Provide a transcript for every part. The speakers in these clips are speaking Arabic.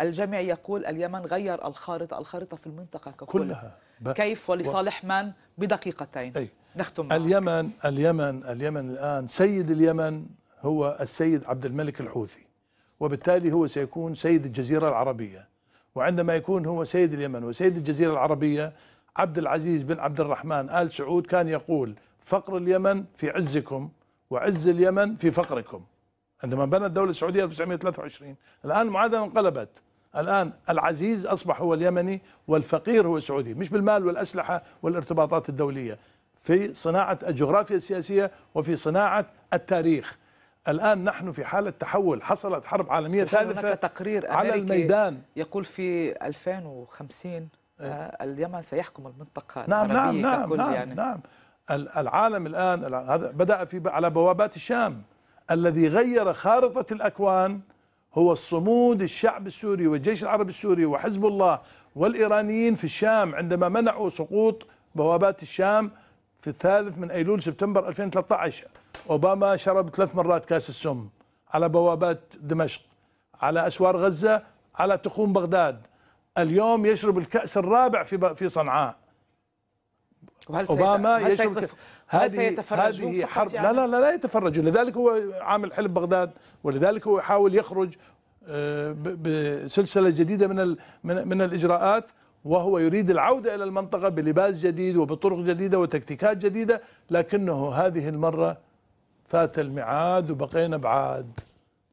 الجميع يقول اليمن غير الخارطة الخارطة في المنطقة ككل. كلها. ب- كيف ولصالح من؟ بدقيقتين. أي. نختم معك. اليمن اليمن اليمن الآن سيد اليمن هو السيد عبد الملك الحوثي وبالتالي هو سيكون سيد الجزيرة العربية. وعندما يكون هو سيد اليمن وسيد الجزيرة العربية عبد العزيز بن عبد الرحمن آل سعود كان يقول فقر اليمن في عزكم وعز اليمن في فقركم. عندما بنى الدولة السعودية 1923 الآن المعادلة انقلبت. الآن العزيز أصبح هو اليمني والفقير هو السعودي مش بالمال والأسلحة والارتباطات الدولية. في صناعة الجغرافيا السياسية وفي صناعة التاريخ. الآن نحن في حالة تحول. حصلت حرب عالمية هناك ثالثة تقرير على الميدان. يقول في 2050 آه، اليمن سيحكم المنطقة نعم نعم العربية نعم ككل نعم, يعني. نعم. ال- العالم الآن هذا بدأ في على بوابات الشام. الذي غير خارطة الأكوان هو الصمود الشعب السوري والجيش العربي السوري وحزب الله والإيرانيين في الشام عندما منعوا سقوط بوابات الشام في الثالث من أيلول سبتمبر 2013 أوباما شرب ثلاث مرات كاس السم على بوابات دمشق على أسوار غزة على تخوم بغداد. اليوم يشرب الكأس الرابع في في صنعاء. وهل أوباما هل يشرب هذه هذه حرب يعني؟ لا لا لا لا يتفرجون لذلك هو عامل حلف بغداد ولذلك هو يحاول يخرج آه، بسلسلة جديدة من من من الإجراءات وهو يريد العودة إلى المنطقة بلباس جديد وبطرق جديدة وتكتيكات جديدة لكنه هذه المرة فات الميعاد وبقينا بعاد.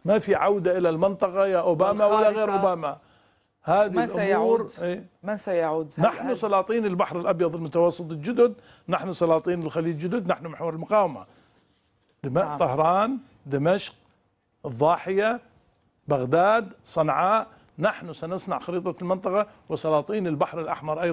ما في عودة إلى المنطقة يا أوباما ولا غير أوباما. هذه من الأمور سيعود؟ إيه من سيعود؟ نحن سلاطين البحر الأبيض المتوسط الجدد، نحن سلاطين الخليج الجدد، نحن محور المقاومة. دم... نعم. طهران، دمشق، الضاحية، بغداد، صنعاء، نحن سنصنع خريطة المنطقة وسلاطين البحر الأحمر أيضا